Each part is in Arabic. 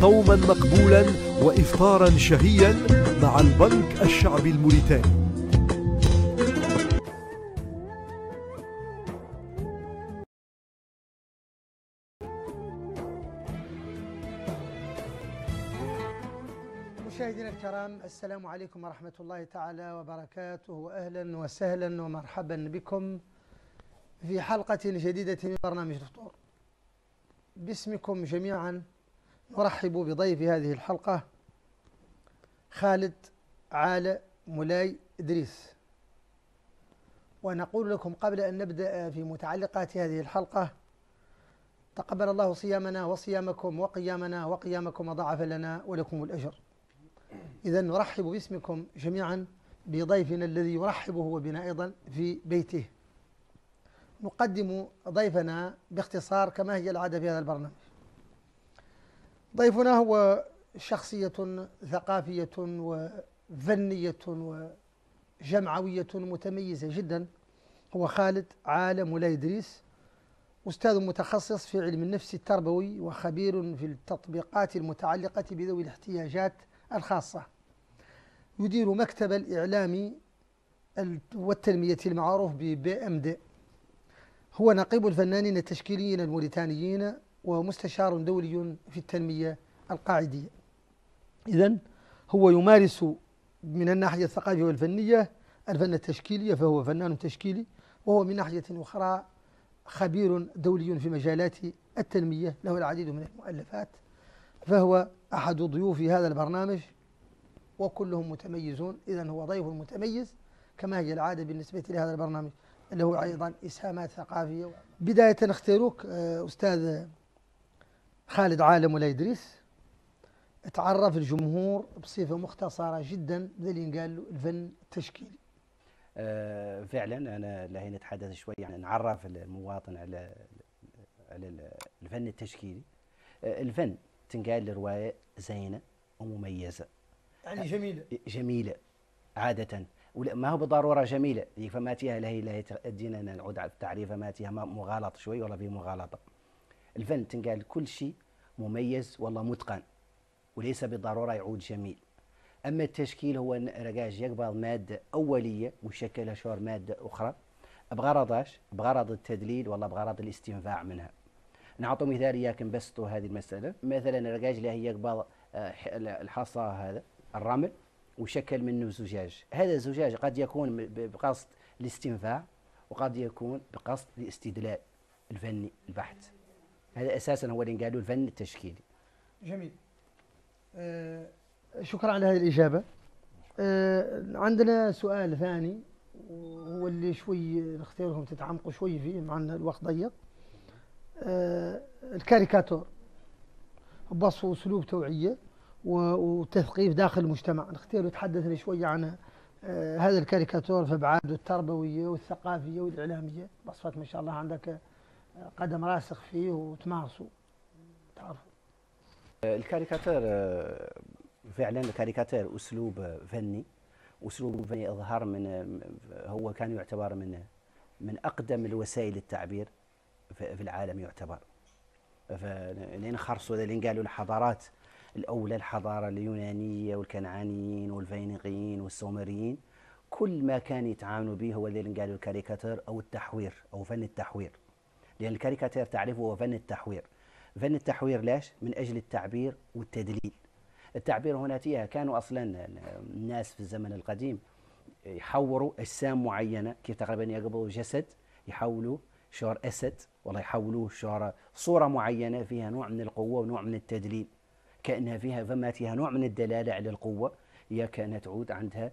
صوما مقبولا وإفطارا شهيا مع البنك الشعبي الموريتاني. مشاهدينا الكرام السلام عليكم ورحمة الله تعالى وبركاته. وأهلا وسهلا ومرحبا بكم في حلقة جديدة من برنامج الفطور. باسمكم جميعا نرحب بضيف هذه الحلقة خالد عالة مولاي إدريس. ونقول لكم قبل أن نبدأ في متعلقات هذه الحلقة تقبل الله صيامنا وصيامكم وقيامنا وقيامكم وضاعف لنا ولكم الأجر. إذا نرحب باسمكم جميعا بضيفنا الذي يرحب هو بنا أيضا في بيته. نقدم ضيفنا باختصار كما هي العادة في هذا البرنامج. ضيفنا هو شخصية ثقافية وفنية وجمعوية متميزة جدا. هو خالد عالم ولا إدريس أستاذ متخصص في علم النفس التربوي وخبير في التطبيقات المتعلقة بذوي الاحتياجات الخاصة. يدير مكتب الإعلام والتنمية المعروف ببي ام دي هو نقيب الفنانين التشكيليين الموريتانيين ومستشار دولي في التنمية القاعدية. إذا هو يمارس من الناحية الثقافية والفنية الفن التشكيلي فهو فنان تشكيلي وهو من ناحية أخرى خبير دولي في مجالات التنمية له العديد من المؤلفات. فهو أحد ضيوف هذا البرنامج وكلهم متميزون. إذا هو ضيف متميز كما هي العادة بالنسبة لهذا البرنامج. له أيضا إسهامات ثقافية. بداية نختاروك أستاذ خالد عالم ولا إدريس تعرف الجمهور بصفة مختصرة جدا اللي قال له الفن التشكيلي. آه فعلا أنا لهي نتحدث شوي عن نعرف المواطن على على الفن التشكيلي. آه الفن تنقال الروايه زينة ومميزة. يعني جميلة. جميلة عادة. ولا ما هو بالضرورة جميلة. فما تيها لهي لهي تدينا نعود على التعريف ما تيها مغالط شوي ولا في مغالطة. الفن تنقال كل شيء مميز والله متقن وليس بالضرورة يعود جميل. أما التشكيل هو رجاج يقبض مادة أولية ويشكلها شور مادة أخرى بغرضاش بغرض التدليل ولا بغرض الاستنفاع منها. نعطوا مثال إياك نبسطوا هذه المسألة. مثلا الرجاج اللي هي يقبض الحصى هذا الرمل وشكل منه زجاج. هذا الزجاج قد يكون بقصد الاستنفاع وقد يكون بقصد الاستدلال الفني البحت. هذا أساسا هو اللي قالوا الفن التشكيلي. جميل. آه شكرا على هذه الإجابة. آه عندنا سؤال ثاني وهو اللي شوي نختاركم تتعمقوا شوي فيه مع أن الوقت ضيق. آه الكاريكاتور. بوصف أسلوب توعية وتثقيف داخل المجتمع. نختار يتحدث شوي عن آه هذا الكاريكاتور في أبعاده التربوية والثقافية والإعلامية. بصفة ما شاء الله عندك قدم راسخ فيه وتمارسه. تعرفوا. الكاريكاتير فعلا الكاريكاتير أسلوب فني. أسلوب فني اظهار من هو كان يعتبر من من أقدم الوسائل التعبير في العالم يعتبر. فلين خرصوا لين قالوا الحضارات الأولى الحضارة اليونانية والكنعانيين والفينيقيين والسومريين كل ما كان يتعاملوا به هو اللي قالوا الكاريكاتير أو التحوير أو فن التحوير. لأن الكاريكاتير تعرفه هو فن التحوير. فن التحوير ليش؟ من أجل التعبير والتدليل. التعبير هنا فيها كانوا أصلا الناس في الزمن القديم يحوروا أجسام معينة كيف تقريبا يقبضوا جسد يحولوا شعر أسد والله يحولوه شعر صورة معينة فيها نوع من القوة ونوع من التدليل. كأنها فيها فما فيها نوع من الدلالة على القوة. هي كانت تعود عندها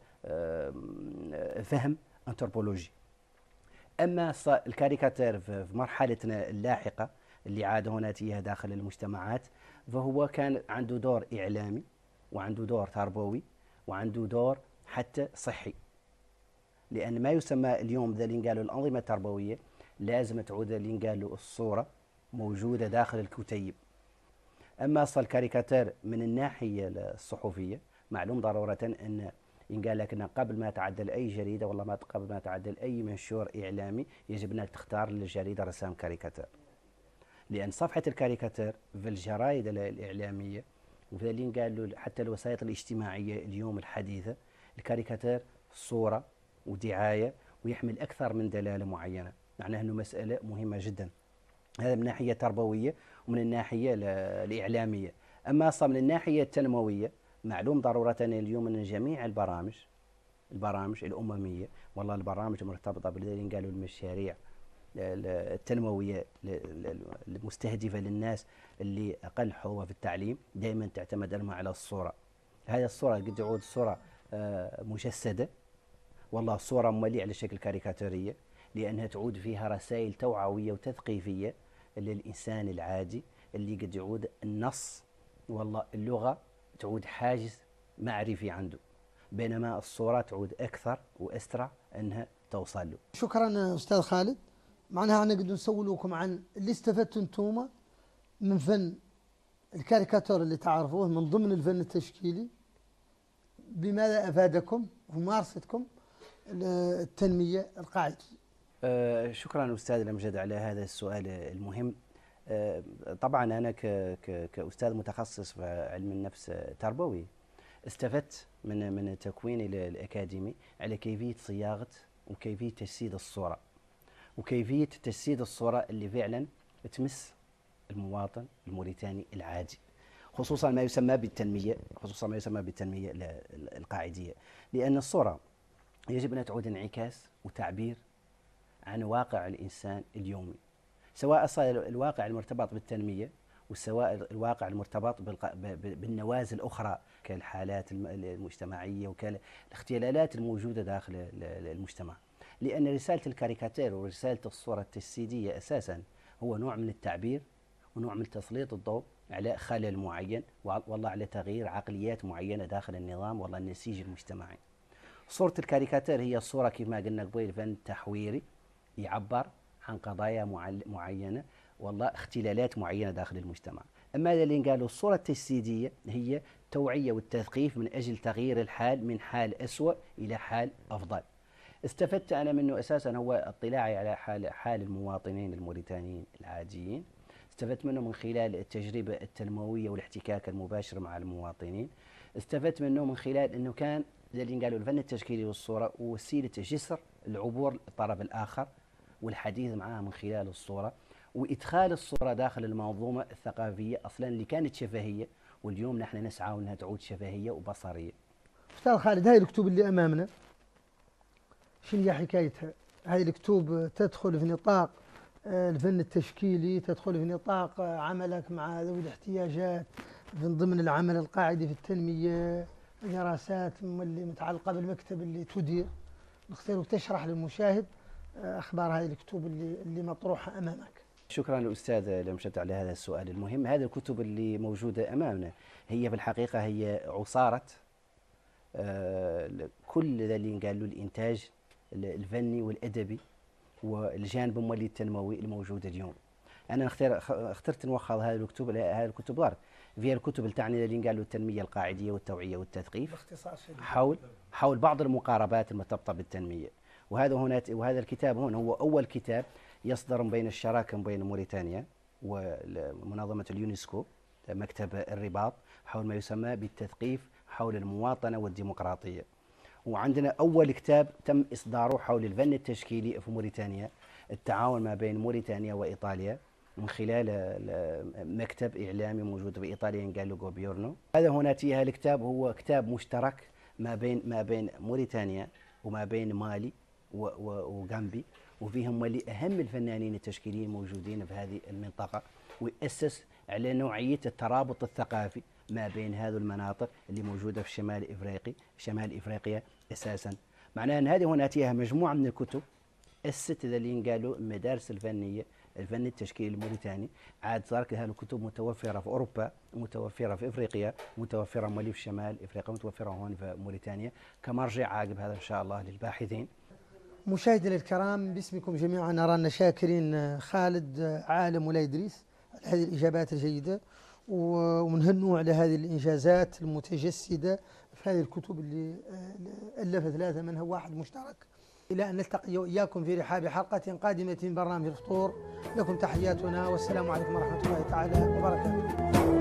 فهم انثروبولوجي أما الكاريكاتير في مرحلتنا اللاحقة اللي عاد هنا فيها داخل المجتمعات فهو كان عنده دور إعلامي وعنده دور تربوي وعنده دور حتى صحي. لأن ما يسمى اليوم ذا اللي قالوا الأنظمة التربوية لازم تعود اللي قالوا الصورة موجودة داخل الكتيب. أما أصل الكاريكاتير من الناحية الصحفية معلوم ضرورة أن ينقال لك قبل ما تعدل أي جريدة والله ما قبل ما تعدل أي منشور إعلامي يجب أنك تختار للجريدة رسام كاريكاتير. لأن صفحة الكاريكاتير في الجرائد الإعلامية وذلين قالوا حتى الوسائط الاجتماعية اليوم الحديثة الكاريكاتير صورة ودعاية ويحمل أكثر من دلالة معينة. معناه أنه مسألة مهمة جدا. هذا من الناحية التربوية ومن الناحية الإعلامية. أما أصلا من الناحية التنموية معلوم ضرورة اليوم أن جميع البرامج البرامج الأممية والله البرامج المرتبطة بالذين قالوا المشاريع التنموية المستهدفة للناس اللي أقل حظوة في التعليم دائما تعتمد على الصورة. هذه الصورة قد تعود صورة آه، مجسدة والله صورة مليئة على شكل كاريكاتورية لأنها تعود فيها رسائل توعوية وتثقيفية للإنسان العادي اللي قد يعود النص والله اللغة تعود حاجز معرفي عنده بينما الصورة تعود أكثر وأسرع أنها توصل له. شكرا أستاذ خالد. معناها أنا قد نسولكم عن اللي استفدتوا أنتم من فن الكاريكاتور اللي تعرفوه من ضمن الفن التشكيلي. بماذا أفادكم وممارستكم التنمية القاعدة؟ أه شكرا أستاذ الأمجد على هذا السؤال المهم. طبعا أنا كأستاذ متخصص في علم النفس التربوي استفدت من من تكويني الأكاديمي على كيفية صياغة وكيفية تجسيد الصورة. وكيفية تجسيد الصورة اللي فعلا تمس المواطن الموريتاني العادي خصوصا ما يسمى بالتنمية خصوصا ما يسمى بالتنمية القاعدية. لأن الصورة يجب أن تعود انعكاس وتعبير عن واقع الإنسان اليومي. سواء صار الواقع المرتبط بالتنمية وسواء الواقع المرتبط بالنوازل الأخرى كالحالات المجتمعية وكالاختلالات الموجودة داخل المجتمع. لأن رسالة الكاريكاتير ورسالة الصورة التجسيدية أساسا هو نوع من التعبير ونوع من تسليط الضوء على خلل معين والله على تغيير عقليات معينة داخل النظام والله النسيج المجتمعي. صورة الكاريكاتير هي الصورة كما قلنا قبيل فن تحويري يعبر عن قضايا معينة والله اختلالات معينة داخل المجتمع. أما اللي قالوا الصورة التجسيدية هي توعية والتثقيف من أجل تغيير الحال من حال أسوأ إلى حال أفضل. استفدت أنا منه أساسا هو اطلاعي على حال, حال المواطنين الموريتانيين العاديين. استفدت منه من خلال التجربة التنموية والاحتكاك المباشر مع المواطنين. استفدت منه من خلال أنه كان اللي قالوا الفن التشكيلي والصورة وسيلة جسر العبور للطرف الآخر والحديث معاه من خلال الصورة وإدخال الصورة داخل المنظومة الثقافية أصلا اللي كانت شفهية واليوم نحن نسعى أنها تعود شفهية وبصرية. أستاذ خالد هاي الكتب اللي أمامنا شنو هي حكايتها؟ هذه الكتب تدخل في نطاق آه، الفن التشكيلي تدخل في نطاق آه، عملك مع ذوي الاحتياجات من ضمن العمل القاعدي في التنمية دراسات اللي متعلقة بالمكتب اللي تدير. نختار تشرح للمشاهد. آه، أخبار هذه الكتب اللي, اللي مطروحة أمامك. شكرا للأستاذ لمشد على هذا السؤال المهم. هذه الكتب اللي موجودة أمامنا هي في الحقيقة هي عصارة كل اللي قال له الإنتاج الفني والأدبي والجانب المالي التنموي الموجود اليوم. أنا اختار اخترت نوخر هذه الكتب هذه الكتب ضار فيها الكتب اللي تعني اللي قالوا التنمية القاعدية والتوعية والتثقيف باختصار حول حول بعض المقاربات المرتبطة بالتنمية. وهذا هنا وهذا الكتاب هون هو أول كتاب يصدر بين الشراكة بين موريتانيا ومنظمة اليونسكو مكتب الرباط حول ما يسمى بالتثقيف حول المواطنة والديمقراطية. وعندنا أول كتاب تم إصداره حول الفن التشكيلي في موريتانيا التعاون ما بين موريتانيا وإيطاليا من خلال مكتب إعلامي موجود في إيطاليا له بيورنو هذا هنا تيه الكتاب هو كتاب مشترك ما بين ما بين موريتانيا وما بين مالي. وغامبي وفيهم أهم الفنانين التشكيليين الموجودين في هذه المنطقة ويأسس على نوعية الترابط الثقافي ما بين هذه المناطق اللي موجودة في شمال إفريقيا شمال إفريقيا أساسا. معناها أن هذه هنا فيها مجموعة من الكتب الست اللي قالوا المدارس الفنية الفن التشكيلي الموريتاني. عاد صارت هذه الكتب متوفرة في أوروبا متوفرة في إفريقيا متوفرة مولي في شمال إفريقيا متوفرة هون في موريتانيا. كمرجع عاقب هذا إن شاء الله للباحثين. مشاهدينا الكرام باسمكم جميعا نرانا شاكرين خالد عالم ولا إدريس هذه الإجابات الجيدة. ومنهنوا على هذه الإنجازات المتجسدة في هذه الكتب اللي آه، ألف ثلاثة منها واحد مشترك. إلى أن نلتقي وإياكم في رحاب حلقة قادمة من برنامج الفطور. لكم تحياتنا والسلام عليكم ورحمة الله تعالى وبركاته.